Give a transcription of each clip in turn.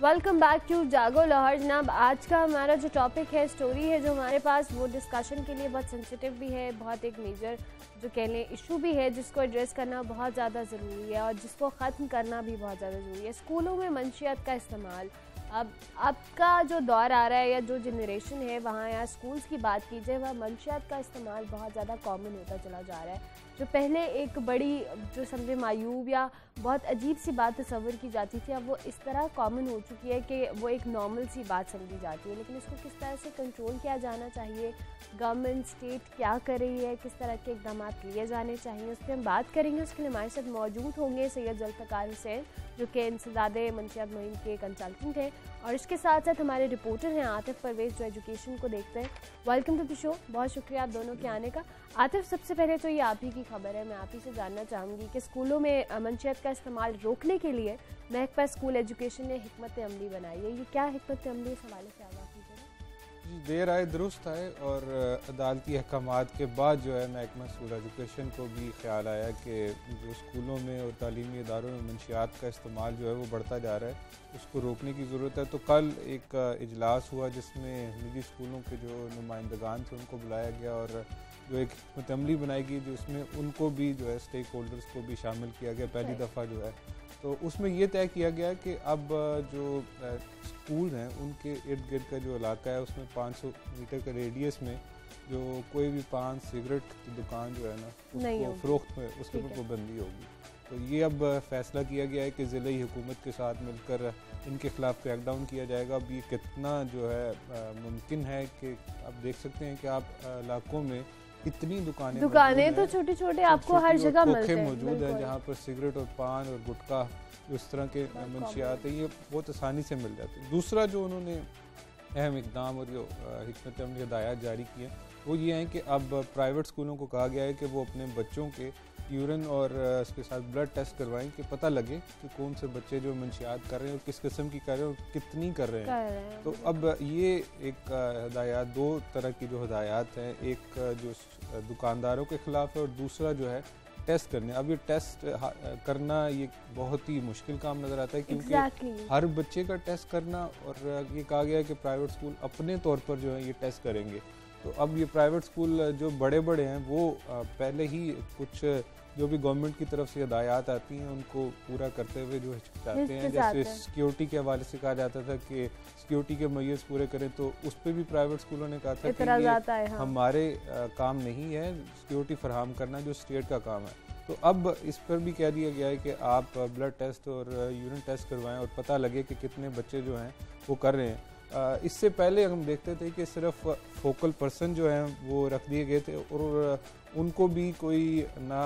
Welcome back to Jago Lahore جناب آج کا ہمارا جو ٹاپک ہے سٹوری ہے جو ہمارے پاس وہ ڈسکشن کے لیے بہت سینسیٹیو بھی ہے بہت ایک میجر جو کہہ لیں ایشو بھی ہے جس کو ایڈریس کرنا بہت زیادہ ضروری ہے اور جس کو ختم کرنا بھی بہت زیادہ ضروری ہے اسکولوں میں منشیات کا استعمال اب اب کا جو دور آ رہا ہے یا جو جنریشن ہے وہاں یا اسکولس کی بات کی جائے وہ منشیات کا استعمال بہت زیادہ کامن ہوتا چلا جا رہا ہے جو پہلے ایک بڑی جو سمجھے معیوب یا بہت عجیب سی بات تصور کی جاتی تھی، اب وہ اس طرح کامن ہو چکی ہے کہ وہ ایک نارمل سی بات سمجھی جاتی ہے۔ لیکن اس کو کس طرح سے کنٹرول کیا جانا چاہیے؟ گورنمنٹ اسٹیٹ کیا کر رہی ہے؟ کس طرح کے اقدامات لیے جانے چاہیے؟ اس پہ ہم بات کریں گے۔ اس کے لیے ہمارے ساتھ موجود ہوں گے سید ذوالفقار حسین، جو کہ انسداد منشیات مہم کے کنسلٹنٹ ہیں۔ اور اس کے ساتھ ساتھ ہمارے رپورٹر ہیں عاطف پرویز جو ایجوکیشن کو دیکھتے ہیں۔ ویلکم ٹو دی شو بہت شکریہ آپ دونوں کے آنے کا۔ عاطف، سب سے پہلے تو یہ آپ ہی کی خبر ہے، میں آپ ہی سے جاننا چاہوں گی کہ اسکولوں میں منشیات کا استعمال روکنے کے لیے محکمہ اسکول ایجوکیشن نے حکمت عملی بنائی ہے۔ یہ کیا حکمت عملی اس حوالے سے آگاہ دیر آئے درست آئے اور عدالتی احکامات کے بعد جو ہے محکمہ اسکول ایجوکیشن کو بھی خیال آیا کہ جو اسکولوں میں اور تعلیمی اداروں میں منشیات کا استعمال جو ہے وہ بڑھتا جا رہا ہے اس کو روکنے کی ضرورت ہے۔ تو کل ایک اجلاس ہوا جس میں نجی اسکولوں کے جو نمائندگان تھے ان کو بلایا گیا اور جو ایک حکمت عملی بنائی گئی جو اس میں ان کو بھی جو ہے اسٹیک ہولڈرس کو بھی شامل کیا گیا۔ پہلی دفعہ جو ہے تو اس میں یہ طے کیا گیا کہ اب جو اسکول ہیں ان کے ارد گرد کا جو علاقہ ہے اس میں پانچ سو میٹر کے ریڈیس میں جو کوئی بھی پان سگریٹ کی دکان جو ہے نا اس کو فروخت میں اس کے اوپر پابندی ہوگی۔ تو یہ اب فیصلہ کیا گیا ہے کہ ضلعی حکومت کے ساتھ مل کر ان کے خلاف کریک ڈاؤن کیا جائے گا۔ اب یہ کتنا جو ہے ممکن ہے کہ اب دیکھ سکتے ہیں کہ آپ علاقوں میں کتنی دکانیں دکانیں تو چھوٹی چھوٹے آپ کو ہر جگہ ملتے ہیں موجود ہیں جہاں پر سگریٹ اور پان اور گٹکا اس طرح کے منشیات ہیں یہ بہت آسانی سے مل جاتے ہیں۔ دوسرا جو انہوں نے اہم اقدام اور جو حکمت عملی ہدایات جاری کی ہیں وہ یہ ہیں کہ اب پرائیویٹ اسکولوں کو کہا گیا ہے کہ وہ اپنے بچوں کے یورن اور اس کے ساتھ بلڈ ٹیسٹ کروائیں کہ پتہ لگے کہ کون سے بچے جو منشیات کر رہے ہیں اور کس قسم کی کر رہے ہیں اور کتنی کر رہے ہیں۔ تو اب یہ ایک ہدایات دو طرح کی جو ہدایات ہیں ایک جو دکانداروں کے خلاف ہے اور دوسرا جو ہے ٹیسٹ کرنے۔ اب یہ ٹیسٹ کرنا یہ بہت ہی مشکل کام نظر آتا ہے کیونکہ ہر بچے کا ٹیسٹ کرنا اور یہ کہا گیا ہے کہ پرائیویٹ اسکول اپنے طور پر جو ہے یہ ٹیسٹ کریں گے۔ تو اب یہ پرائیویٹ اسکول جو بڑے بڑے ہیں وہ پہلے ہی کچھ جو بھی گورنمنٹ کی طرف سے ہدایات آتی ہیں ان کو پورا کرتے ہوئے جو چاہتے ہیں۔ جیسے سیکیورٹی کے حوالے سے کہا جاتا تھا کہ سیکیورٹی کے میز پورے کریں تو اس پہ بھی پرائیویٹ اسکولوں نے کہا تھا کہ یہ ہاں۔ ہمارے کام نہیں ہے سیکیورٹی فراہم کرنا جو اسٹیٹ کا کام ہے۔ تو اب اس پر بھی کہہ دیا گیا ہے کہ آپ بلڈ ٹیسٹ اور یورین ٹیسٹ کروائیں اور پتہ لگے کہ کتنے بچے جو ہیں وہ کر رہے ہیں۔ اس سے پہلے ہم دیکھتے تھے کہ صرف فوکل پرسن جو ہیں وہ رکھ دیے گئے تھے اور ان کو بھی کوئی نہ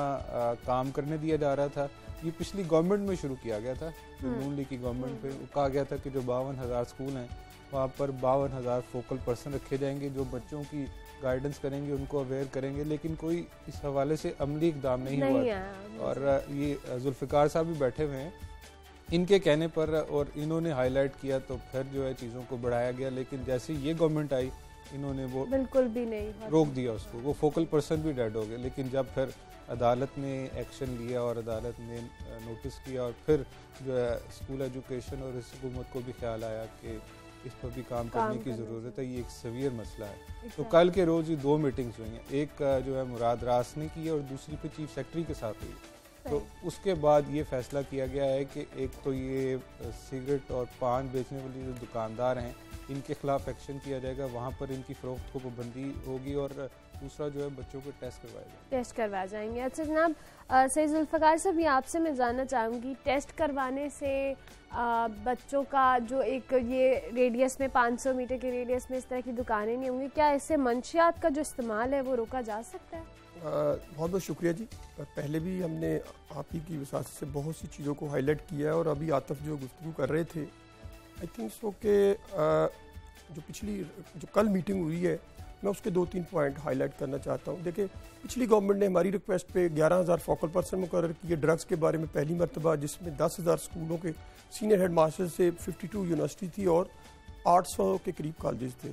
کام کرنے دیا جا رہا تھا۔ یہ پچھلی گورنمنٹ میں شروع کیا گیا تھا نون لیگ کی گورنمنٹ پہ کہا گیا تھا کہ جو باون ہزار اسکول ہیں وہاں پر باون ہزار فوکل پرسن رکھے جائیں گے جو بچوں کی گائیڈنس کریں گے ان کو اویئر کریں گے۔ لیکن کوئی اس حوالے سے عملی اقدام نہیں ہوا اور یہ ذوالفقار صاحب بھی بیٹھے ہوئے ہیں۔ ان کے کہنے پر اور انہوں نے ہائی لائٹ کیا تو پھر جو ہے چیزوں کو بڑھایا گیا لیکن جیسے یہ گورنمنٹ آئی انہوں نے وہ بالکل بھی نہیں روک دیا اس کو۔ وہ فوکل پرسن بھی ڈیڈ ہو گئے لیکن جب پھر عدالت نے ایکشن لیا اور عدالت نے نوٹس کیا اور پھر جو ہے اسکول ایجوکیشن اور اس حکومت کو بھی خیال آیا کہ اس پر بھی کام کرنے کی ضرورت ہے یہ ایک سویر مسئلہ ہے۔ تو کل کے روز یہ دو میٹنگز ہوئی ہیں۔ ایک جو ہے مراد راس نے کی اور دوسری پہ چیف سیکٹری کے ساتھ ہوئی۔ تو اس کے بعد یہ فیصلہ کیا گیا ہے کہ ایک تو یہ سگریٹ اور پان بیچنے والی جو دکاندار ہیں ان کے خلاف ایکشن کیا جائے گا وہاں پر ان کی فروخت کو پابندی ہوگی اور دوسرا جو ہے بچوں کو ٹیسٹ کروائے گا ٹیسٹ کروائے جائیں گے۔ اچھا جناب سید ذوالفقار صاحب یہ آپ سے میں جاننا چاہوں گی ٹیسٹ کروانے سے بچوں کا جو ایک یہ ریڈیس میں پانچ سو میٹر کے ریڈیس میں اس طرح کی دکانیں نہیں ہوں گی کیا اس سے منشیات کا جو استعمال ہے وہ روکا جا سکتا ہے؟ بہت بہت شکریہ جی۔ پہلے بھی ہم نے آپ ہی کی وساست سے بہت سی چیزوں کو ہائی لائٹ کیا ہے اور ابھی عاطف جو گفتگو کر رہے تھے آئی تھنک سو کہ جو پچھلی، جو کل میٹنگ ہوئی ہے، میں اس کے دو تین پوائنٹ ہائی لائٹ کرنا چاہتا ہوں۔ دیکھیں، پچھلی گورنمنٹ نے ہماری ریکویسٹ پہ گیارہ ہزار فوکل پرسن مقرر کیے ڈرگس کے بارے میں پہلی مرتبہ، جس میں دس ہزار اسکولوں کے سینئر ہیڈ ماسٹر سے ففٹی ٹو یونیورسٹی تھی اور آٹھ سو کے قریب کالجز تھے۔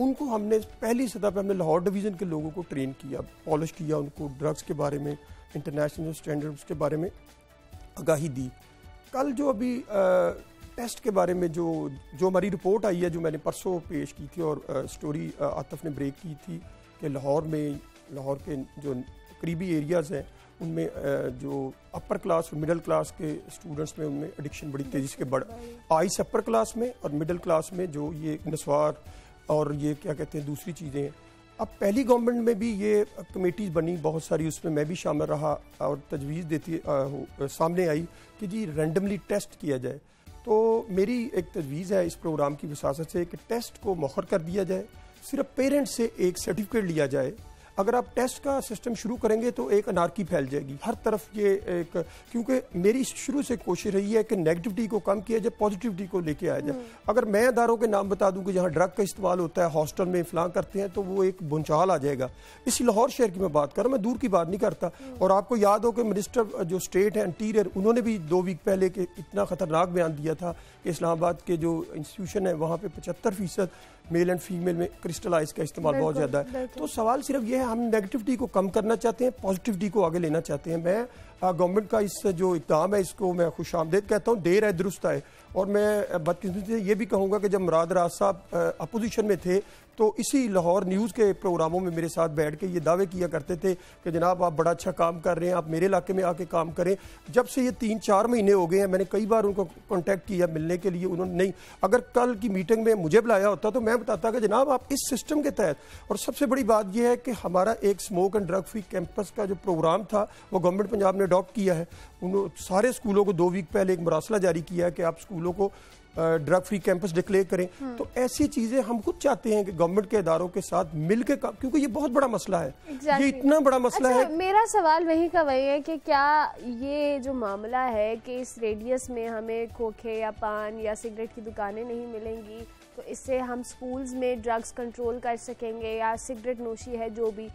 ان کو ہم نے پہلی سطح پہ ہم نے لاہور ڈویژن کے لوگوں کو ٹرین کیا، پالش کیا، ان کو ڈرگس کے بارے میں، انٹرنیشنل اسٹینڈرڈس کے بارے میں آگاہی دی۔ کل جو ابھی ٹیسٹ کے بارے میں جو جو ہماری رپورٹ آئی ہے، جو میں نے پرسوں پیش کی تھی اور سٹوری عاطف نے بریک کی تھی کہ لاہور میں، لاہور کے جو قریبی ایریاز ہیں، ان میں جو اپر کلاس اور مڈل کلاس کے اسٹوڈنٹس میں ان میں ایڈکشن بڑی تیزی سے بڑھ آئس اپر کلاس میں اور مڈل کلاس میں جو یہ نسوار اور یہ کیا کہتے ہیں دوسری چیزیں ہیں۔ اب پہلی گورنمنٹ میں بھی یہ کمیٹیز بنی، بہت ساری اس میں میں بھی شامل رہا اور تجویز دیتی سامنے آئی کہ جی رینڈملی ٹیسٹ کیا جائے۔ تو میری ایک تجویز ہے اس پروگرام کی وساست سے کہ ٹیسٹ کو مؤخر کر دیا جائے، صرف پیرنٹ سے ایک سرٹیفکیٹ لیا جائے۔ اگر آپ ٹیسٹ کا سسٹم شروع کریں گے تو ایک انارکی پھیل جائے گی۔ ہر طرف یہ ایک کیونکہ میری شروع سے کوشش رہی ہے کہ نیگیٹیوٹی کو کم کیا جائے پازیٹیوٹی کو لے کے آیا جائے۔ اگر میں اداروں کے نام بتا دوں کہ جہاں ڈرگ کا استعمال ہوتا ہے ہاسٹل میں فلاں کرتے ہیں تو وہ ایک بنچال آ جائے گا۔ اسی لاہور شہر کی میں بات کر رہا ہوں میں دور کی بات نہیں کرتا۔ اور آپ کو یاد ہو کہ منسٹر جو اسٹیٹ ہے انٹیریئر انہوں نے بھی دو ویک پہلے کہ اتنا خطرناک بیان دیا تھا کہ اسلام آباد کے جو انسٹیٹیوشن ہے وہاں پہ پچہتر فیصد میل اینڈ فیمیل میں کرسٹلائز کا استعمال بہت زیادہ ہے۔ تو سوال صرف یہ ہے ہم نیگیٹیوٹی کو کم کرنا چاہتے ہیں پازیٹیوٹی کو آگے لینا چاہتے ہیں۔ میں گورنمنٹ کا اس جو اقدام ہے، اس کو میں خوش آمدید کہتا ہوں، دیر ہے، درست ہے۔ اور میں بدقسمتی سے یہ بھی کہوں گا کہ جب مراد راز صاحب اپوزیشن میں تھے، تو اسی لاہور نیوز کے پروگراموں میں میرے ساتھ بیٹھ کے یہ دعوے کیا کرتے تھے کہ جناب آپ بڑا اچھا کام کر رہے ہیں، آپ میرے علاقے میں آ کے کام کریں۔ جب سے یہ تین چار مہینے ہو گئے ہیں، میں نے کئی بار ان کو کانٹیکٹ کیا ملنے کے لیے، انہوں نے نہیں۔ اگر کل کی میٹنگ میں مجھے بلایا ہوتا تو میں بتاتا کہ جناب آپ اس سسٹم کے تحت۔ اور سب سے بڑی بات یہ ہے کہ ہمارا ایک smoke and drug free campus کا جو پروگرام تھا، وہ گورنمنٹ پنجاب نے اڈاپٹ کیا ہے۔ انہوں سارے اسکولوں کو دو ویک پہلے ایک مراسلہ جاری کیا ہے کہ آپ اسکولوں کو ڈرگ فری کیمپس ڈکلیئر کریں۔ تو ایسی چیزیں ہم خود چاہتے ہیں کہ گورنمنٹ کے اداروں کے ساتھ مل کے کیونکہ یہ بہت بڑا مسئلہ ہے۔ یہ اتنا بڑا مسئلہ اچھا، ہے۔ میرا سوال وہی کا وہی ہے کہ کیا یہ جو معاملہ ہے کہ اس ریڈیس میں ہمیں کھوکھے یا پان یا سگریٹ کی دکانیں نہیں ملیں گی تو اس سے ہم سکولز میں ڈرگز کنٹرول کر سکیں گے یا سگریٹ نوشی ہے جو بھی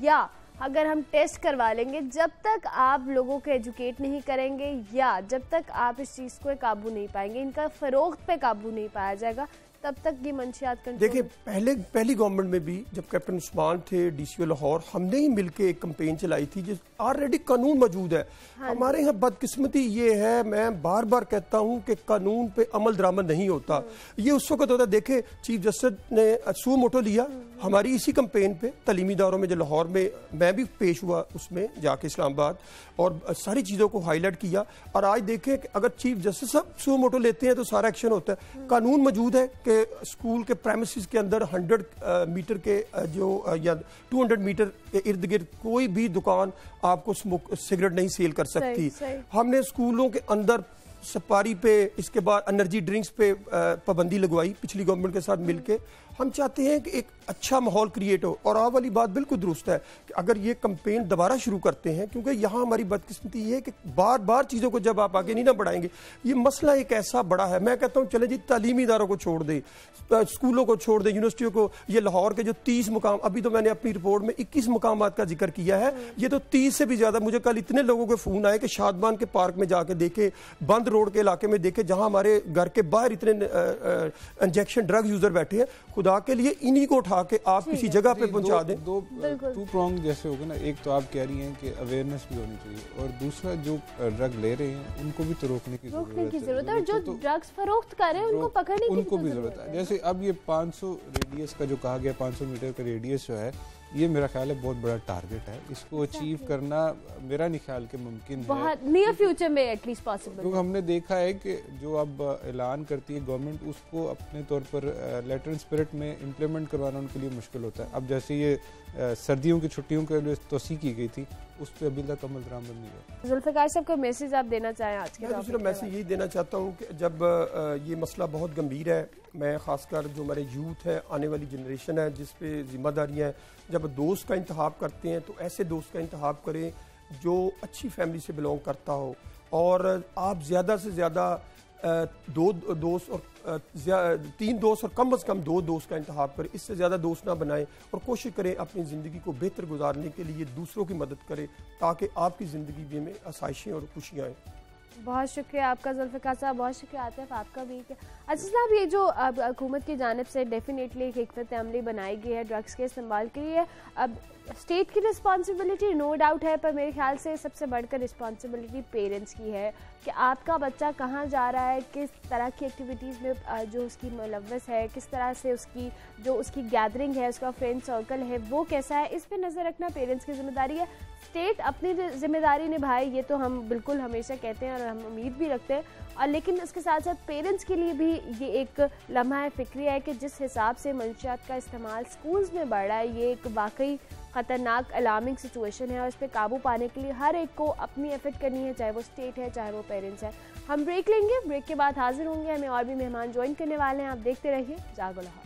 یا اگر ہم ٹیسٹ کروا لیں گے، جب تک آپ لوگوں کو ایجوکیٹ نہیں کریں گے یا جب تک آپ اس چیز کو قابو نہیں پائیں گے، ان کا فروخت پہ قابو نہیں پایا جائے گا، تب تک یہ منشیات کنٹرول دیکھیں، پہلے، پہلی گورنمنٹ میں بھی جب کیپٹن عثمان تھے ڈی سی او لاہور ہم نے ہی مل کے ایک کمپین چلائی تھی، جس آلریڈی قانون موجود ہے۔ ہمارے یہاں بدقسمتی یہ ہے میں بار بار کہتا ہوں کہ قانون پہ عمل درآمد نہیں ہوتا۔ یہ اس وقت ہوتا دیکھیں چیف جسٹس نے سو موٹو لیا۔ ہماری اسی کمپین پہ تعلیمی دوروں میں جو لاہور میں میں بھی پیش ہوا اس میں جا کے اسلام آباد اور ساری چیزوں کو ہائی لائٹ کیا۔ اور آج دیکھیں کہ اگر چیف جسٹس صاحب سو موٹو لیتے ہیں تو سارا ایکشن ہوتا ہے۔ قانون موجود ہے کہ اسکول کے پرائمسز کے اندر ہنڈریڈ میٹر کے جو یا ٹو ہنڈریڈ میٹر کے ارد گرد کوئی بھی دکان آپ کو سگریٹ نہیں سیل کر سکتی۔ ہم نے اسکولوں کے اندر سپاری پہ اس کے بعد انرجی ڈرنکس پہ پابندی لگوائی پچھلی گورنمنٹ کے ساتھ مل کے۔ ہم چاہتے ہیں کہ ایک اچھا ماحول کریٹ ہو اور آپ والی بات بالکل درست ہے کہ اگر یہ کمپین دوبارہ شروع کرتے ہیں، کیونکہ یہاں ہماری بدقسمتی یہ ہے کہ بار بار چیزوں کو جب آپ آگے نہیں نہ بڑھائیں گے۔ یہ مسئلہ ایک ایسا بڑا ہے۔ میں کہتا ہوں، چلے جی تعلیمی اداروں کو چھوڑ دیں، اسکولوں کو چھوڑ دیں، یونیورسٹیوں کو، یہ لاہور کے جو تیس مقام، ابھی تو میں نے اپنی رپورٹ میں اکیس مقامات کا ذکر کیا ہے۔ یہ تو تیس سے بھی زیادہ، مجھے کل اتنے لوگوں کے فون آئے کہ شادبان کے پارک میں جا کے دیکھے، بند روڈ کے علاقے میں دیکھے، جہاں ہمارے گھر کے باہر اتنے انجیکشن ڈرگ یوزر بیٹھے ہیں۔ خدا کے لیے انہی کو اٹھا کے آپ کسی جگہ پہ پہنچا دیں۔ دو ٹو پرونگ جیسے ہوگا نا ایک تو آپ کہہ رہی ہیں کہ اویئرنیس بھی ہونی چاہیے اور دوسرا جو ڈرگ لے رہے ہیں ان کو بھی تو روکنے کی ضرورت ہے۔ اور جو ڈرگز فروخت کر رہے ہیں ان کو پکڑنے کی ان کو بھی ضرورت ہے۔ جیسے اب یہ پانچ سو ریڈیس کا جو کہا گیا پانچ سو میٹر کا ریڈیس جو ہے یہ میرا خیال ہے بہت بڑا ٹارگٹ ہے۔ اس کو اچیو کرنا میرا نہیں خیال کہ ممکن ہے۔ نیئر فیوچر میں ایٹ لیسٹ پاسبل کیونکہ ہم نے دیکھا ہے کہ جو اب اعلان کرتی ہے گورنمنٹ اس کو اپنے طور پر لیٹر اسپرٹ میں امپلیمنٹ کروانا ان کے لیے مشکل ہوتا ہے۔ اب جیسے یہ سردیوں کی چھٹیوں کے لیے توسیع کی گئی تھی اس پہ ابھی تک عمل درآمد نہیں ہوا۔ ذوالفقار صاحب کو میسج آپ دینا چاہیں آج کے میں دوسرا میسج یہی دینا چاہتا ہوں کہ جب یہ مسئلہ بہت گمبھیر ہے میں خاص کر جو ہمارے یوتھ ہے آنے والی جنریشن ہے جس پہ ذمہ داریاں ہیں، جب دوست کا انتخاب کرتے ہیں تو ایسے دوست کا انتخاب کریں جو اچھی فیملی سے بلونگ کرتا ہو۔ اور آپ زیادہ سے زیادہ دو دوست اور تین دوست اور کم از کم دو دوست کا انتخاب کریں۔ اس سے زیادہ دوست نہ بنائیں اور کوشش کریں اپنی زندگی کو بہتر گزارنے کے لیے دوسروں کی مدد کریں تاکہ آپ کی زندگی میں آسائشیں اور خوشیاں آئیں۔ بہت شکریہ آپ کا ذوالفقار صاحب، بہت شکریہ عاطف آپ کا بھی اچھا صاحب، یہ جو اب حکومت کی جانب سے ڈیفینیٹلی ایک حکمت عملی بنائی گئی ہے ڈرگس کے استعمال کے لیے، اب اسٹیٹ کی رسپانسبلٹی نو ڈاؤٹ ہے، پر میرے خیال سے سب سے بڑھ کر رسپانسبلٹی پیرنٹس کی ہے کہ آپ کا بچہ کہاں جا رہا ہے، کس طرح کی ایکٹیویٹیز میں جو اس کی ملوث ہے، کس طرح سے اس کی، جو اس کی گیدرنگ ہے، اس کا فرینڈ سرکل ہے، وہ کیسا ہے، اس پہ نظر رکھنا پیرنٹس کی ذمہ داری ہے۔ اسٹیٹ اپنی ذمہ داری نبھائے، یہ تو ہم بالکل ہمیشہ کہتے ہیں اور ہم امید بھی رکھتے ہیں۔ اور لیکن اس کے ساتھ ساتھ پیرنٹس کے لیے بھی یہ ایک لمحہ فکری ہے کہ جس حساب سے منشیات کا استعمال سکولز میں بڑھ رہا ہے، یہ ایک واقعی خطرناک الارمنگ سچویشن ہے اور اس پہ قابو پانے کے لیے ہر ایک کو اپنی ایفٹ کرنی ہے، چاہے وہ اسٹیٹ ہے، چاہے وہ پیرنٹس ہے۔ ہم بریک لیں گے بریک کے بعد حاضر ہوں گے، ہمیں اور بھی مہمان جوائن کرنے والے ہیں، آپ دیکھتے رہیے، جاگو لاہور۔